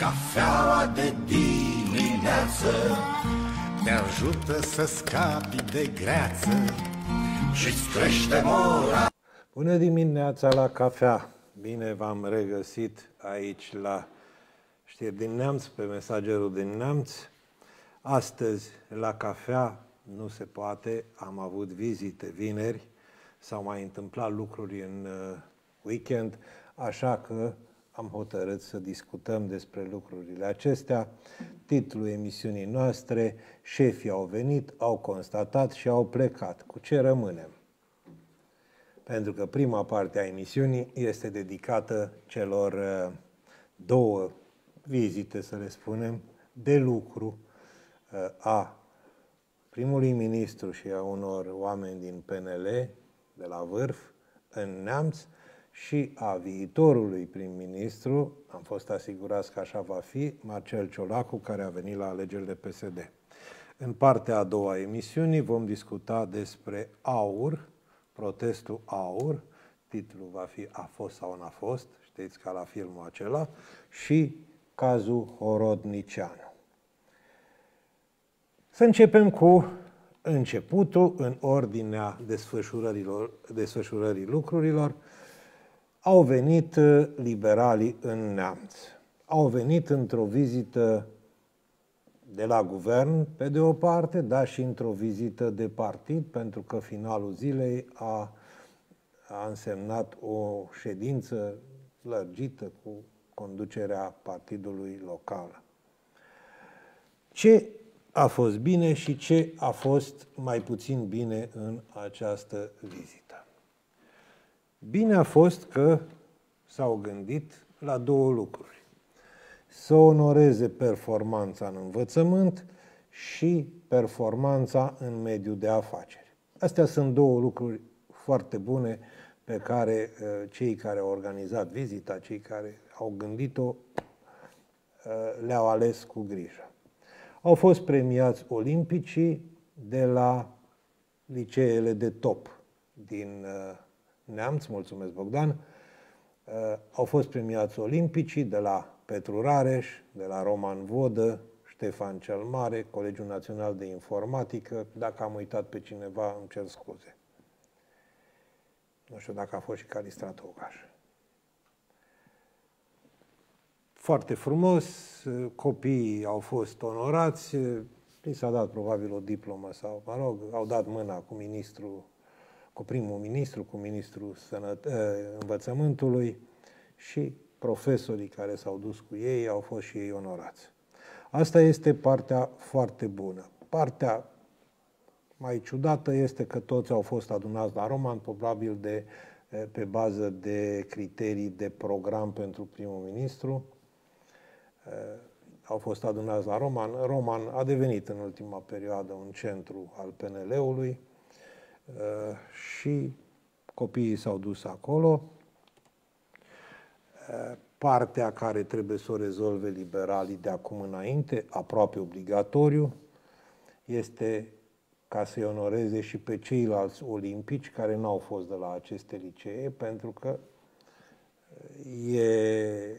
Cafeaua de dimineață Te ajută să scapi de greață Și-ți crește mora Bună dimineața la cafea! Bine v-am regăsit aici la Știri din Neamț, pe mesagerul din Neamț. Astăzi, la cafea, nu se poate, am avut vizite vineri, s-au mai întâmplat lucruri în uh, weekend, așa că am hotărât să discutăm despre lucrurile acestea. Titlul emisiunii noastre, șefii au venit, au constatat și au plecat. Cu ce rămânem? Pentru că prima parte a emisiunii este dedicată celor uh, două vizite, să le spunem, de lucru uh, a primului ministru și a unor oameni din PNL, de la vârf, în Neamț, și a viitorului prim-ministru, am fost asigurați că așa va fi, Marcel Ciolacu, care a venit la alegerile PSD. În partea a doua a emisiunii vom discuta despre aur, protestul aur, titlul va fi A fost sau n-a fost, știți ca la filmul acela, și cazul Horodnicianu. Să începem cu începutul în ordinea desfășurărilor, desfășurării lucrurilor. Au venit uh, liberalii în neamț. Au venit într-o vizită de la guvern, pe de o parte, dar și într-o vizită de partid, pentru că finalul zilei a, a însemnat o ședință lărgită cu conducerea partidului local. Ce a fost bine și ce a fost mai puțin bine în această vizită? Bine a fost că s-au gândit la două lucruri. Să onoreze performanța în învățământ și performanța în mediul de afaceri. Astea sunt două lucruri foarte bune pe care uh, cei care au organizat vizita, cei care au gândit-o, uh, le-au ales cu grijă. Au fost premiați olimpicii de la liceele de top din uh, Neamț, mulțumesc Bogdan, au fost premiați olimpicii de la Petru Rareș, de la Roman Vodă, Ștefan cel Mare, Colegiul Național de Informatică. Dacă am uitat pe cineva, îmi cer scuze. Nu știu dacă a fost și Calistrat Ogaș. Foarte frumos, copiii au fost onorați, li s-a dat probabil o diplomă sau, mă rog, au dat mâna cu ministrul, cu primul ministru, cu ministrul sănăt- ă, învățământului și profesorii care s-au dus cu ei au fost și ei onorați. Asta este partea foarte bună. Partea mai ciudată este că toți au fost adunați la Roman, probabil de, pe bază de criterii de program pentru primul ministru. Au fost adunați la Roman. Roman a devenit în ultima perioadă un centru al PNL-ului și copiii s-au dus acolo. Partea care trebuie să o rezolve liberalii de acum înainte, aproape obligatoriu, este ca să-i onoreze și pe ceilalți olimpici care n-au fost de la aceste licee, pentru că e,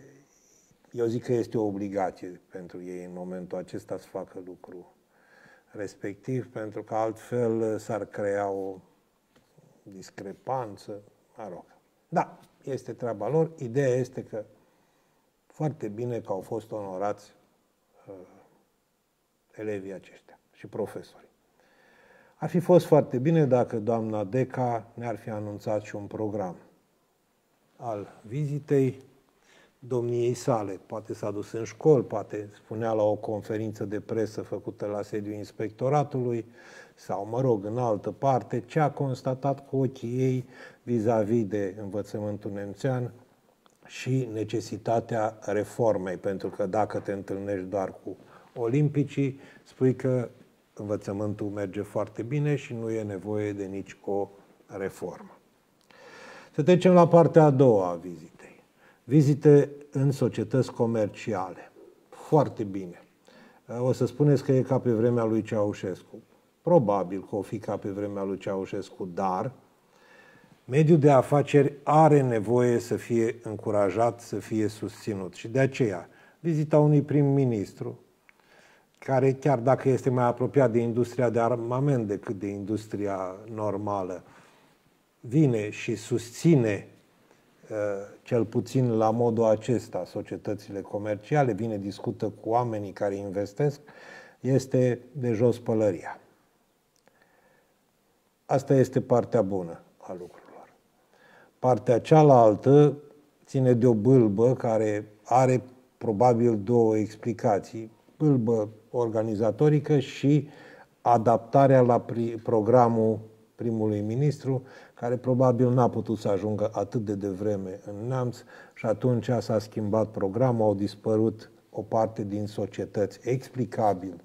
eu zic că este o obligație pentru ei în momentul acesta să facă lucru respectiv, pentru că altfel s-ar crea o discrepanță, mă rog. Da, este treaba lor. Ideea este că foarte bine că au fost onorați uh, elevii aceștia și profesorii. Ar fi fost foarte bine dacă doamna Deca ne-ar fi anunțat și un program al vizitei domniei sale. Poate s-a dus în școli, poate spunea la o conferință de presă făcută la sediul inspectoratului sau, mă rog, în altă parte, ce a constatat cu ochii ei vis-a-vis de învățământul nemțean și necesitatea reformei, pentru că dacă te întâlnești doar cu olimpicii, spui că învățământul merge foarte bine și nu e nevoie de nici o reformă. Să trecem la partea a doua a vizitei. Vizite în societăți comerciale. Foarte bine. O să spuneți că e ca pe vremea lui Ceaușescu. Probabil că o fi ca pe vremea lui Ceaușescu, dar mediul de afaceri are nevoie să fie încurajat, să fie susținut. Și de aceea, vizita unui prim-ministru, care chiar dacă este mai apropiat de industria de armament decât de industria normală, vine și susține uh, cel puțin la modul acesta societățile comerciale, vine, discută cu oamenii care investesc, este de jos pălăria. Asta este partea bună a lucrurilor. Partea cealaltă ține de o bâlbă care are probabil două explicații. Bâlbă organizatorică și adaptarea la programul primului ministru, care probabil n-a putut să ajungă atât de devreme în Neamț și atunci s-a schimbat programul, au dispărut o parte din societăți, explicabil,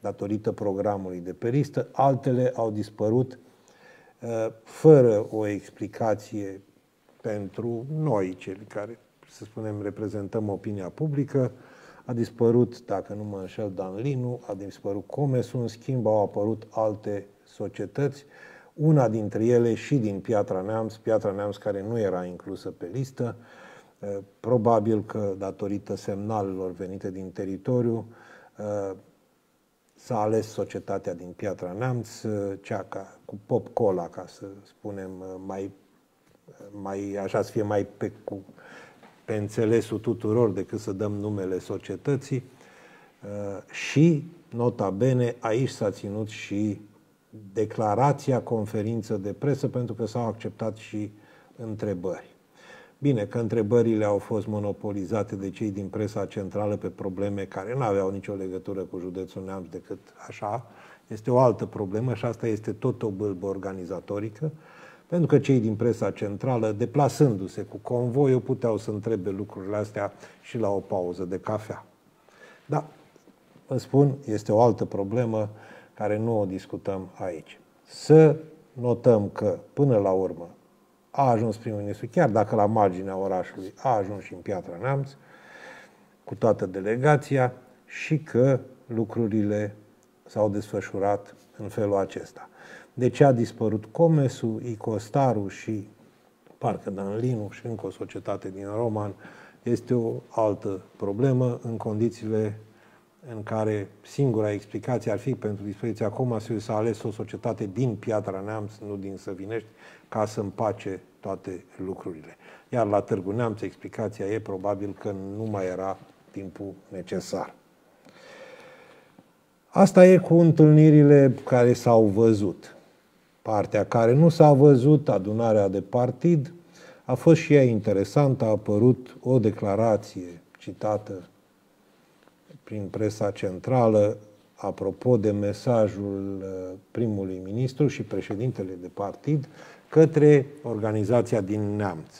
datorită programului de peristă, altele au dispărut uh, fără o explicație pentru noi, cei care, să spunem, reprezentăm opinia publică, a dispărut, dacă nu mă înșel, Danlinu, a dispărut Comesul, în schimb au apărut alte societăți, una dintre ele și din Piatra Neamț, Piatra Neamț care nu era inclusă pe listă, eh, probabil că datorită semnalelor venite din teritoriu, eh, s-a ales societatea din Piatra Neamț, eh, cea ca, cu pop cola, ca să spunem mai, mai așa să fie mai pe, cu pe înțelesul tuturor decât să dăm numele societății. Uh, și, nota bene, aici s-a ținut și declarația conferință de presă pentru că s-au acceptat și întrebări. Bine, că întrebările au fost monopolizate de cei din presa centrală pe probleme care nu aveau nicio legătură cu județul Neamț decât așa, este o altă problemă și asta este tot o bâlbă organizatorică. Pentru că cei din presa centrală, deplasându-se cu convoiul, puteau să întrebe lucrurile astea și la o pauză de cafea. Da, vă spun, este o altă problemă care nu o discutăm aici. Să notăm că, până la urmă, a ajuns primul ministru, chiar dacă la marginea orașului a ajuns și în Piatra Neamț, cu toată delegația, și că lucrurile s-au desfășurat în felul acesta de ce a dispărut Comesul, Icostaru și parcă Danlinu și încă o societate din Roman, este o altă problemă în condițiile în care singura explicație ar fi pentru dispariția Comasului să ales o societate din Piatra Neamț, nu din Săvinești, ca să împace toate lucrurile. Iar la Târgu Neamț explicația e probabil că nu mai era timpul necesar. Asta e cu întâlnirile care s-au văzut. Partea care nu s-a văzut, adunarea de partid, a fost și ea interesantă, a apărut o declarație citată prin presa centrală apropo de mesajul uh, primului ministru și președintele de partid către organizația din Neamț.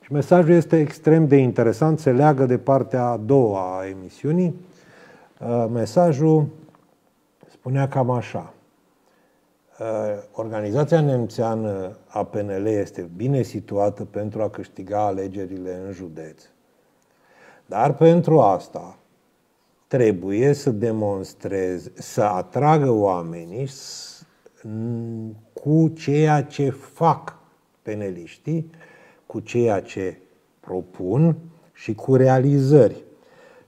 Și mesajul este extrem de interesant, se leagă de partea a doua a emisiunii. Uh, mesajul spunea cam așa. Uh, organizația nemțeană a PNL este bine situată pentru a câștiga alegerile în județ. Dar pentru asta trebuie să demonstreze, să atragă oamenii cu ceea ce fac peneliștii, cu ceea ce propun și cu realizări.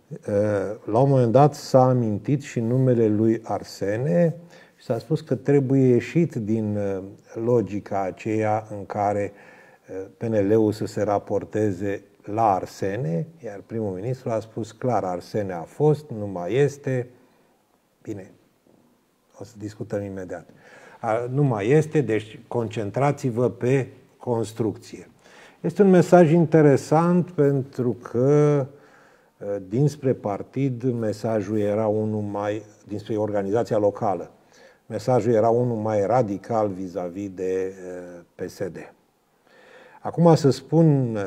Uh, la un moment dat s-a amintit și numele lui Arsene, s-a spus că trebuie ieșit din uh, logica aceea în care uh, PNL-ul să se raporteze la Arsene, iar primul ministru a spus clar, Arsene a fost, nu mai este. Bine, o să discutăm imediat. Nu mai este, deci concentrați-vă pe construcție. Este un mesaj interesant pentru că uh, dinspre partid mesajul era unul mai, dinspre organizația locală, mesajul era unul mai radical vis-a-vis de PSD. Acum să spun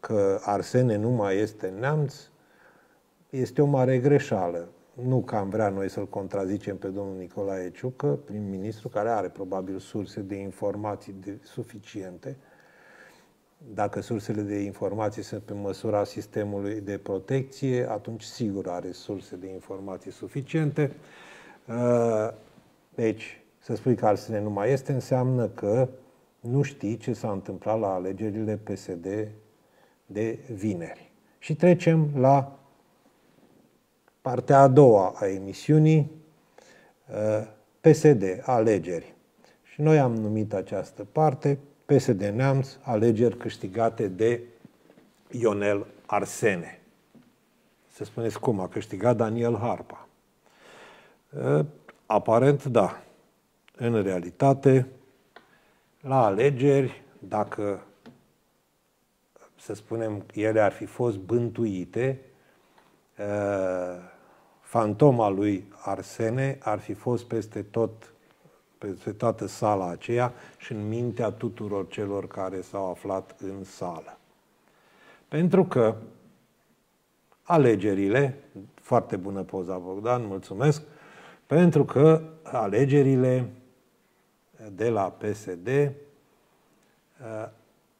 că Arsene nu mai este neamț este o mare greșeală. Nu că am vrea noi să-l contrazicem pe domnul Nicolae Ciucă, prim-ministru, care are probabil surse de informații de, suficiente. Dacă sursele de informații sunt pe măsura sistemului de protecție, atunci sigur are surse de informații suficiente. Deci, să spui că Arsene nu mai este, înseamnă că nu știi ce s-a întâmplat la alegerile PSD de vineri. Și trecem la partea a doua a emisiunii, uh, PSD, alegeri. Și noi am numit această parte PSD Neamț, alegeri câștigate de Ionel Arsene. Să spuneți cum, a câștigat Daniel Harpa. Uh, aparent, da. În realitate, la alegeri, dacă, să spunem, ele ar fi fost bântuite, fantoma lui Arsene ar fi fost peste tot, peste toată sala aceea și în mintea tuturor celor care s-au aflat în sală. Pentru că alegerile, foarte bună poza Bogdan, mulțumesc, pentru că alegerile de la PSD uh,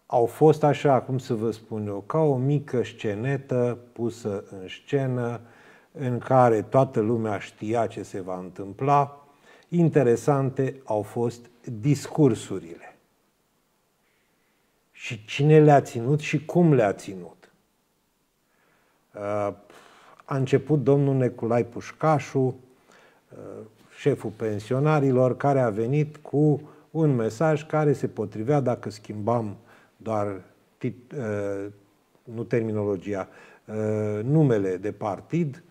au fost așa, cum să vă spun eu, ca o mică scenetă pusă în scenă, în care toată lumea știa ce se va întâmpla. Interesante au fost discursurile. Și cine le-a ținut și cum le-a ținut. Uh, a început domnul Neculai Pușcașu, uh, șeful pensionarilor, care a venit cu un mesaj care se potrivea dacă schimbam doar tit, uh, nu terminologia, numele de partid,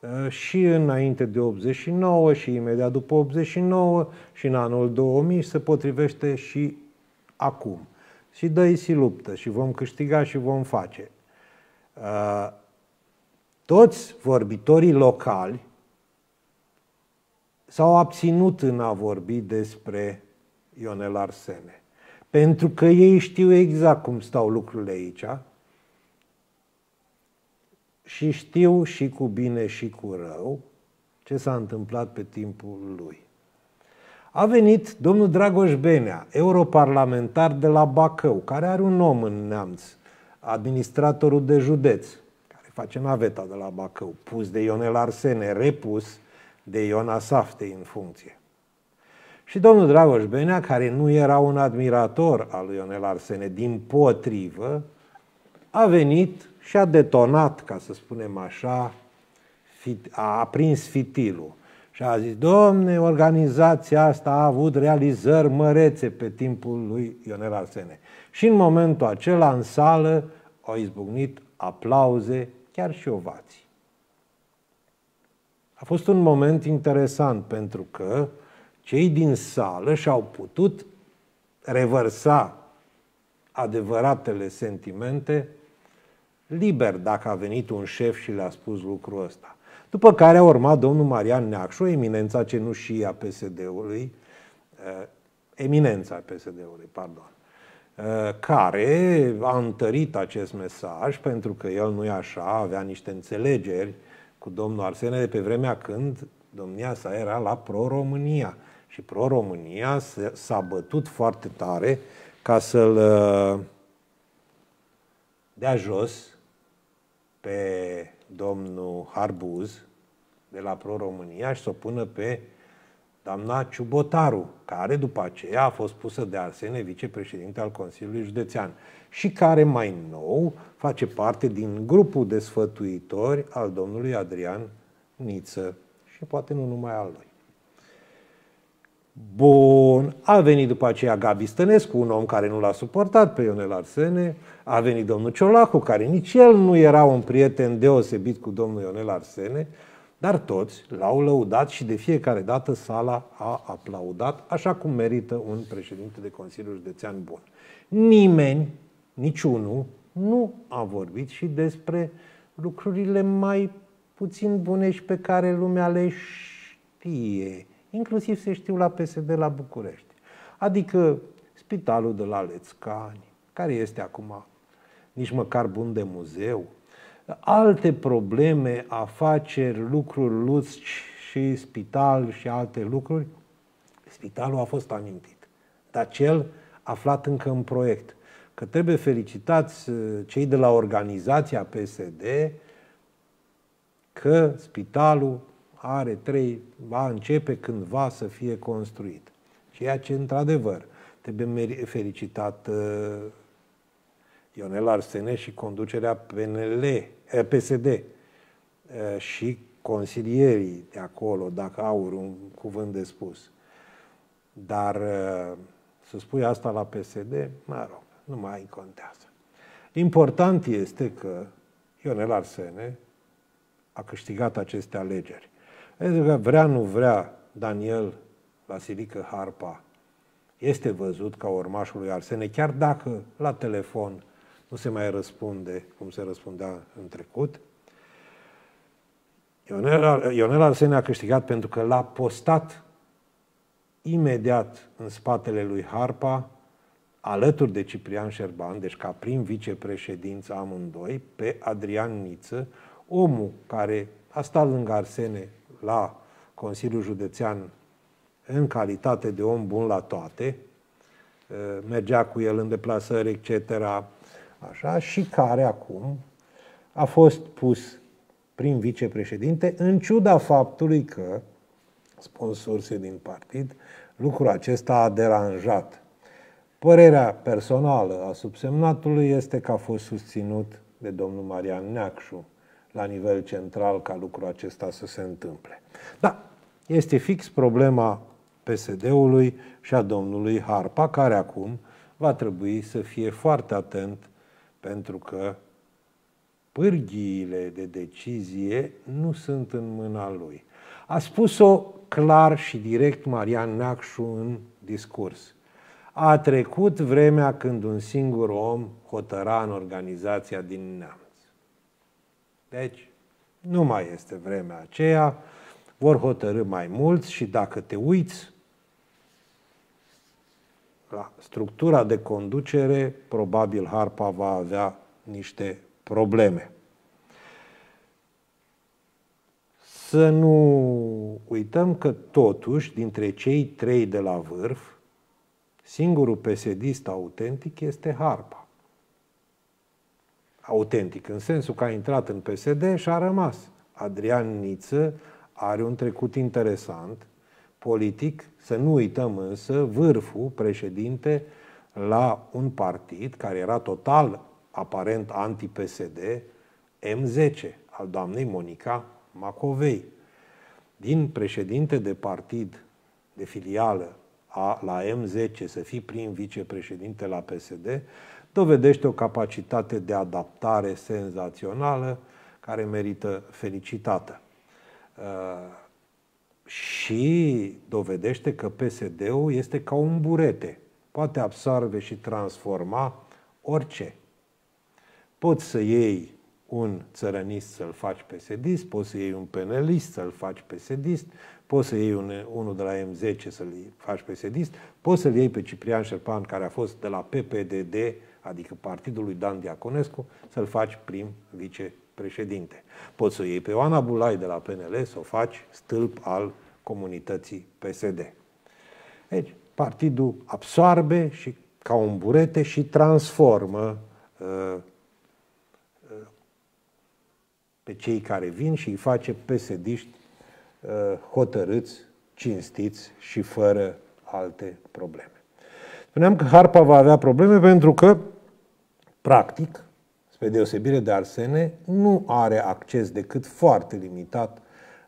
Uh, și înainte de 89 și imediat după 89 și în anul 2000 se potrivește și acum. Și dă și luptă și vom câștiga și vom face. Uh, toți vorbitorii locali s-au abținut în a vorbi despre Ionel Arsene. Pentru că ei știu exact cum stau lucrurile aici și știu și cu bine și cu rău ce s-a întâmplat pe timpul lui. A venit domnul Dragoș Benea, europarlamentar de la Bacău, care are un om în neamț, administratorul de județ, care face naveta de la Bacău, pus de Ionel Arsene, repus de Iona Saftei în funcție. Și domnul Dragoș Benea, care nu era un admirator al lui Ionel Arsene, din potrivă, a venit și a detonat, ca să spunem așa, a aprins fitilul. Și a zis, domne, organizația asta a avut realizări mărețe pe timpul lui Ionel Arsene. Și în momentul acela, în sală, au izbucnit aplauze, chiar și ovații. A fost un moment interesant pentru că cei din sală și-au putut revărsa adevăratele sentimente liber dacă a venit un șef și le-a spus lucrul ăsta. După care a urmat domnul Marian Neacșu, eminența cenușii a PSD-ului, eh, eminența PSD-ului, pardon, eh, care a întărit acest mesaj pentru că el nu e așa, avea niște înțelegeri cu domnul Arsene de pe vremea când domnia sa era la Pro-România. Și Pro-România s-a bătut foarte tare ca să-l eh, dea jos pe domnul Harbuz de la Pro-România și să o pună pe doamna Ciubotaru, care după aceea a fost pusă de Arsene, vicepreședinte al Consiliului Județean și care mai nou face parte din grupul de sfătuitori al domnului Adrian Niță și poate nu numai al lui. Bun, a venit după aceea Gabi Stănescu, un om care nu l-a suportat pe Ionel Arsene, a venit domnul Ciolacu, care nici el nu era un prieten deosebit cu domnul Ionel Arsene, dar toți l-au lăudat și de fiecare dată sala a aplaudat, așa cum merită un președinte de Consiliul Județean bun. Nimeni, niciunul, nu a vorbit și despre lucrurile mai puțin bune și pe care lumea le știe Inclusiv se știu la PSD la București. Adică spitalul de la Lețcani, care este acum nici măcar bun de muzeu, alte probleme, afaceri, lucruri lusci și spital și alte lucruri, spitalul a fost amintit. Dar cel aflat încă în proiect. Că trebuie felicitați uh, cei de la organizația PSD că spitalul are trei, va începe cândva să fie construit. Ceea ce, într-adevăr, trebuie felicitat uh, Ionel Arsene și conducerea PNL, eh, PSD uh, și consilierii de acolo, dacă au un cuvânt de spus. Dar uh, să spui asta la PSD, mă rog, nu mai contează. Important este că Ionel Arsene a câștigat aceste alegeri. Pentru că vrea, nu vrea, Daniel Vasilică Harpa este văzut ca urmașul lui Arsene, chiar dacă la telefon nu se mai răspunde cum se răspundea în trecut. Ionel, Ionel Arsene a câștigat pentru că l-a postat imediat în spatele lui Harpa, alături de Ciprian Șerban, deci ca prim vicepreședință amândoi, pe Adrian Niță, omul care a stat lângă Arsene la Consiliul Județean în calitate de om bun la toate, mergea cu el în deplasări, etc., așa, și care acum a fost pus prin vicepreședinte, în ciuda faptului că, spun surse din partid, lucrul acesta a deranjat. Părerea personală a subsemnatului este că a fost susținut de domnul Marian Neacșu la nivel central ca lucrul acesta să se întâmple. Da, este fix problema PSD-ului și a domnului Harpa, care acum va trebui să fie foarte atent pentru că pârghiile de decizie nu sunt în mâna lui. A spus-o clar și direct Marian Neacșu în discurs. A trecut vremea când un singur om hotăra în organizația din neamț. Deci, nu mai este vremea aceea, vor hotărâ mai mulți și dacă te uiți la structura de conducere, probabil Harpa va avea niște probleme. Să nu uităm că totuși, dintre cei trei de la vârf, singurul pesedist autentic este Harpa. Autentic, în sensul că a intrat în PSD și a rămas. Adrian Niță are un trecut interesant, politic, să nu uităm însă, vârful președinte la un partid care era total aparent anti-PSD, M10, al doamnei Monica Macovei. Din președinte de partid, de filială a, la M10 să fii prim vicepreședinte la PSD, dovedește o capacitate de adaptare senzațională care merită felicitată. Uh, și dovedește că PSD-ul este ca un burete. Poate absorbe și transforma orice. Poți să iei un țărănist să-l faci pesedist, poți să iei un penelist să-l faci pesedist, poți să iei un, unul de la M10 să-l faci pesedist, poți să-l iei pe Ciprian Șerpan, care a fost de la PPDD, adică Partidul lui Dan Diaconescu, să-l faci prim vicepreședinte. Poți să iei pe Oana Bulai de la PNL să o faci stâlp al comunității PSD. Deci, partidul absoarbe și ca un burete și transformă uh, pe cei care vin și îi face pesediști uh, hotărâți, cinstiți și fără alte probleme. Spuneam că Harpa va avea probleme pentru că, practic, spre deosebire de Arsene, nu are acces decât foarte limitat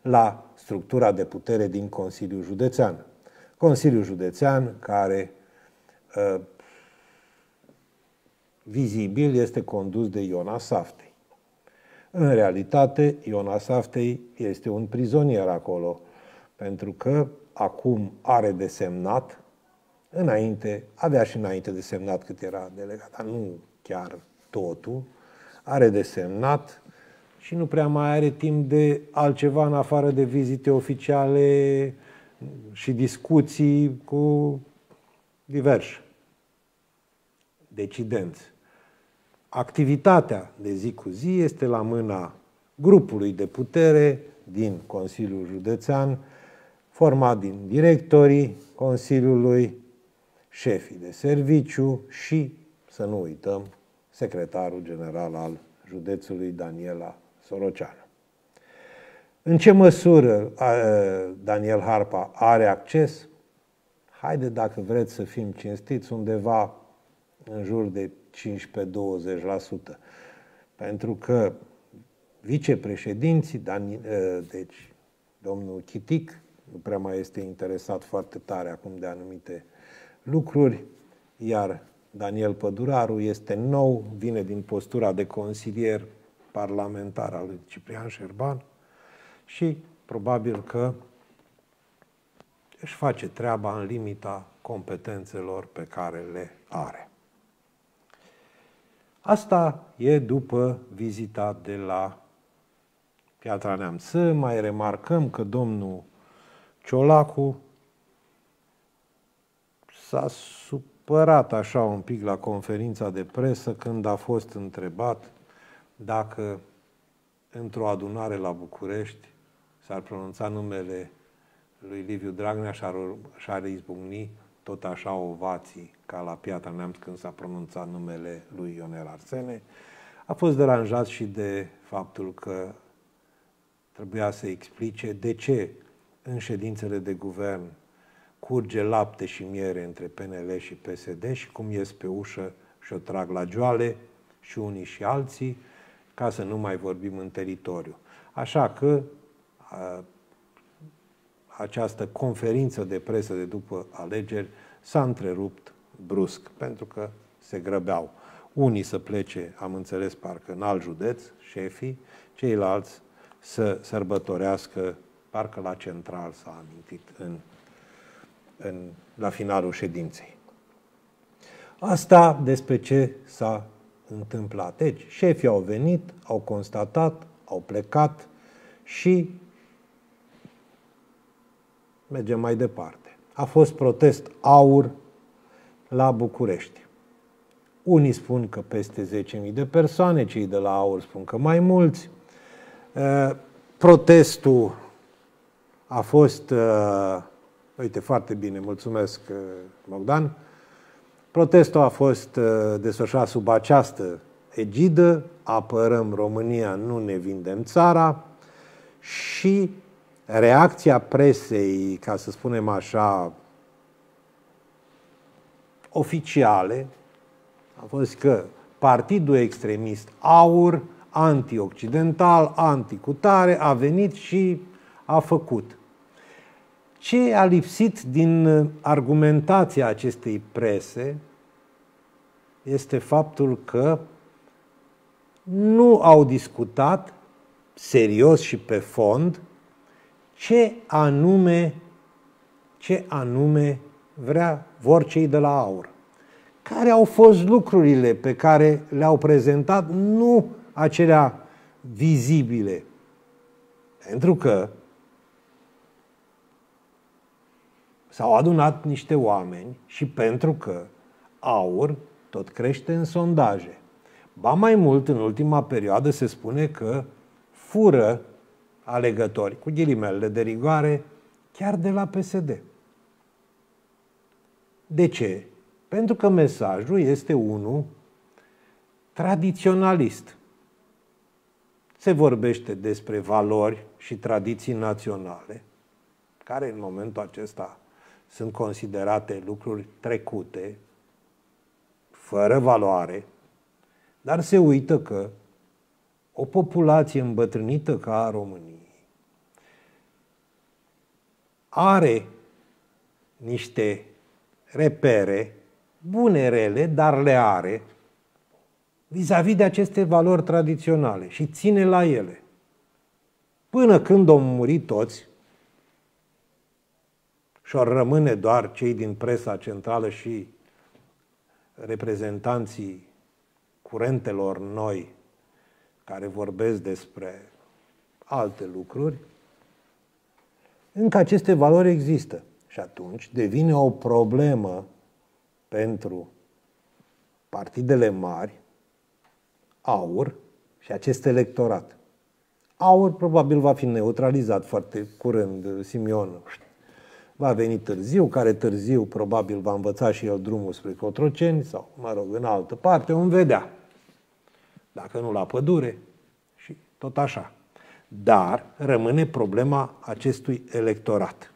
la structura de putere din Consiliul Județean. Consiliul Județean care uh, vizibil este condus de Iona Saftei. În realitate, Iona Saftei este un prizonier acolo, pentru că acum are de semnat, înainte, avea și înainte de semnat cât era delegat, dar nu chiar totul, are de semnat și nu prea mai are timp de altceva în afară de vizite oficiale și discuții cu diversi decidenți activitatea de zi cu zi este la mâna grupului de putere din Consiliul Județean, format din directorii Consiliului, șefii de serviciu și, să nu uităm, secretarul general al județului Daniela Soroceanu. În ce măsură Daniel Harpa are acces? Haide, dacă vreți să fim cinstiți, undeva în jur de 15-20%. Pentru că vicepreședinții, Dan, deci domnul Chitic, nu prea mai este interesat foarte tare acum de anumite lucruri, iar Daniel Păduraru este nou, vine din postura de consilier parlamentar al lui Ciprian Șerban și probabil că își face treaba în limita competențelor pe care le are. Asta e după vizita de la Piatra Neamț. Să mai remarcăm că domnul Ciolacu s-a supărat așa un pic la conferința de presă când a fost întrebat dacă într-o adunare la București s-ar pronunța numele lui Liviu Dragnea și ar, și ar izbucni tot așa ovații ca la Piatra Neamț când s-a pronunțat numele lui Ionel Arsene. A fost deranjat și de faptul că trebuia să explice de ce în ședințele de guvern curge lapte și miere între PNL și PSD și cum ies pe ușă și o trag la joale și unii și alții, ca să nu mai vorbim în teritoriu. Așa că a, această conferință de presă de după alegeri s-a întrerupt brusc, pentru că se grăbeau. Unii să plece, am înțeles, parcă în alt județ, șefii, ceilalți să sărbătorească, parcă la central s-a amintit în, în, la finalul ședinței. Asta despre ce s-a întâmplat. Deci, șefii au venit, au constatat, au plecat și mergem mai departe. A fost protest aur la București. Unii spun că peste 10.000 de persoane, cei de la aur spun că mai mulți. Protestul a fost, uite, foarte bine, mulțumesc, Bogdan, protestul a fost desfășurat sub această egidă, apărăm România, nu ne vindem țara și reacția presei, ca să spunem așa, oficiale, a fost că partidul extremist AUR antioccidental, anticutare, a venit și a făcut. Ce a lipsit din argumentația acestei prese este faptul că nu au discutat serios și pe fond ce anume, ce anume vrea, vor cei de la aur. Care au fost lucrurile pe care le-au prezentat, nu acelea vizibile. Pentru că s-au adunat niște oameni și pentru că aur tot crește în sondaje. Ba mai mult, în ultima perioadă se spune că fură alegători, cu ghilimele de rigoare, chiar de la PSD. De ce? Pentru că mesajul este unul tradiționalist se vorbește despre valori și tradiții naționale, care în momentul acesta sunt considerate lucruri trecute, fără valoare, dar se uită că o populație îmbătrânită ca a României are niște repere, bune, rele, dar le are, vis-a-vis de aceste valori tradiționale și ține la ele. Până când om muri toți și or rămâne doar cei din presa centrală și reprezentanții curentelor noi care vorbesc despre alte lucruri, încă aceste valori există. Și atunci devine o problemă pentru partidele mari aur și acest electorat. Aur probabil va fi neutralizat foarte curând, Simion va veni târziu, care târziu probabil va învăța și el drumul spre Cotroceni sau, mă rog, în altă parte, vom vedea. Dacă nu la pădure și tot așa. Dar rămâne problema acestui electorat.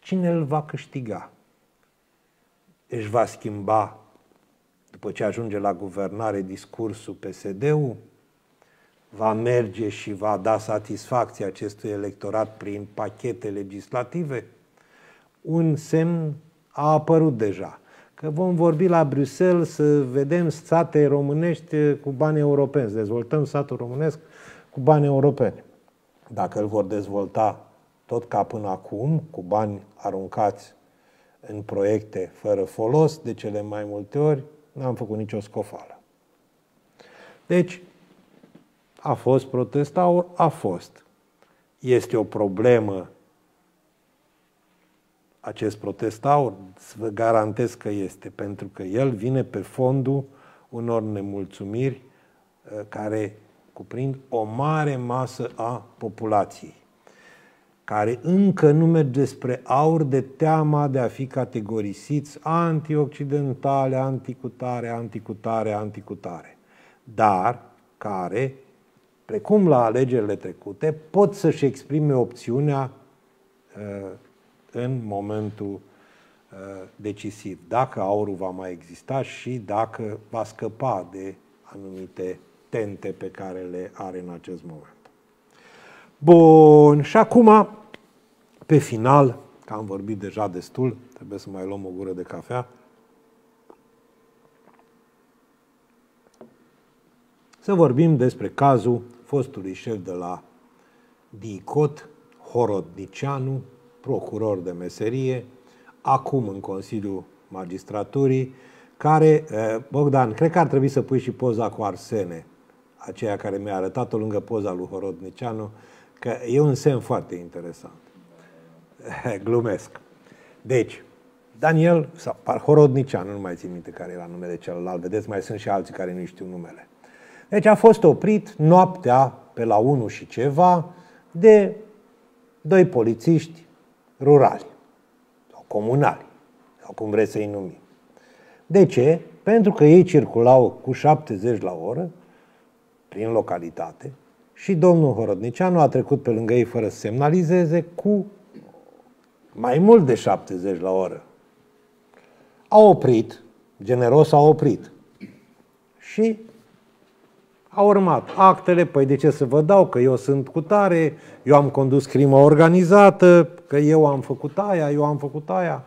Cine îl va câștiga? Își va schimba după ce ajunge la guvernare discursul PSD-ul, va merge și va da satisfacție acestui electorat prin pachete legislative? Un semn a apărut deja. Că vom vorbi la Bruxelles să vedem state românești cu bani europeni, să dezvoltăm satul românesc cu bani europeni. Dacă îl vor dezvolta tot ca până acum, cu bani aruncați în proiecte fără folos, de cele mai multe ori, n-am făcut nicio scofală. Deci, a fost protestaur? A fost. Este o problemă acest protestaur? Vă garantez că este, pentru că el vine pe fondul unor nemulțumiri uh, care cuprind o mare masă a populației, care încă nu merge spre aur de teama de a fi categorisiți antioccidentale, anticutare, anticutare, anticutare, dar care, precum la alegerile trecute, pot să-și exprime opțiunea uh, în momentul uh, decisiv, dacă aurul va mai exista și dacă va scăpa de anumite tente pe care le are în acest moment. Bun, și acum, pe final, că am vorbit deja destul, trebuie să mai luăm o gură de cafea, să vorbim despre cazul fostului șef de la DICOT, Horodnicianu, procuror de meserie, acum în Consiliul Magistraturii, care, eh, Bogdan, cred că ar trebui să pui și poza cu Arsene, aceea care mi-a arătat-o lângă poza lui Horodnicianu, că e un semn foarte interesant. Glumesc. Deci, Daniel, sau Horodnicianu, nu mai țin minte care era numele celălalt, vedeți, mai sunt și alții care nu știu numele. Deci a fost oprit noaptea pe la 1 și ceva de doi polițiști rurali sau comunali, sau cum vreți să-i numim. De ce? Pentru că ei circulau cu 70 la oră prin localitate și domnul Horodnicianu a trecut pe lângă ei fără să semnalizeze cu mai mult de 70 la oră. A oprit, generos a oprit. Și a urmat actele, păi de ce să vă dau, că eu sunt cu tare, eu am condus crimă organizată, că eu am făcut aia, eu am făcut aia.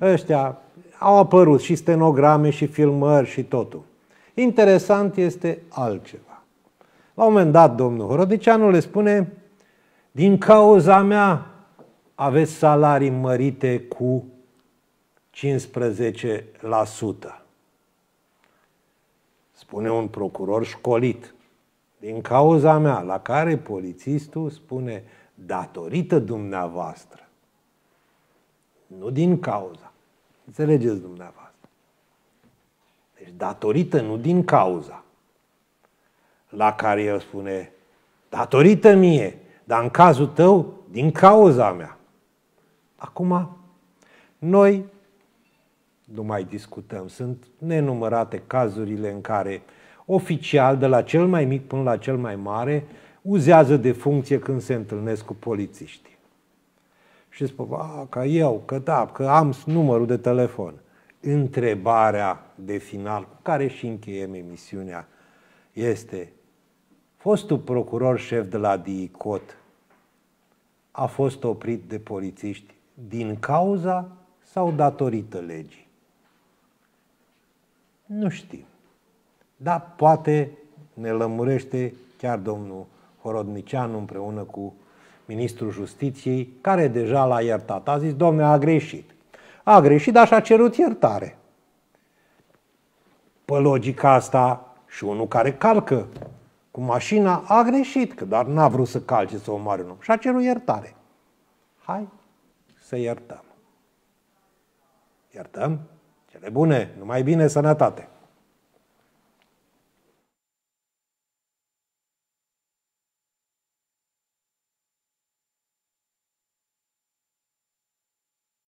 Ăștia au apărut și stenograme și filmări și totul. Interesant este altceva. La un moment dat, domnul Horodicianu le spune, din cauza mea aveți salarii mărite cu 15% spune un procuror școlit, din cauza mea, la care polițistul spune, datorită dumneavoastră, nu din cauza. Înțelegeți dumneavoastră. Deci datorită, nu din cauza. La care el spune, datorită mie, dar în cazul tău, din cauza mea. Acum, noi nu mai discutăm. Sunt nenumărate cazurile în care oficial, de la cel mai mic până la cel mai mare, uzează de funcție când se întâlnesc cu polițiștii. Și spun, că eu, că da, că am numărul de telefon. Întrebarea de final, cu care și încheiem emisiunea, este fostul procuror șef de la DICOT a fost oprit de polițiști din cauza sau datorită legii? Nu știm. Dar poate ne lămurește chiar domnul Horodnicianu împreună cu ministrul justiției, care deja l-a iertat. A zis, domne, a greșit. A greșit, dar și-a cerut iertare. Pe logica asta, și unul care calcă cu mașina a greșit, că doar n-a vrut să calce să omoare un om. Și-a cerut iertare. Hai să iertăm. Iertăm? Cele bune, numai bine, sănătate!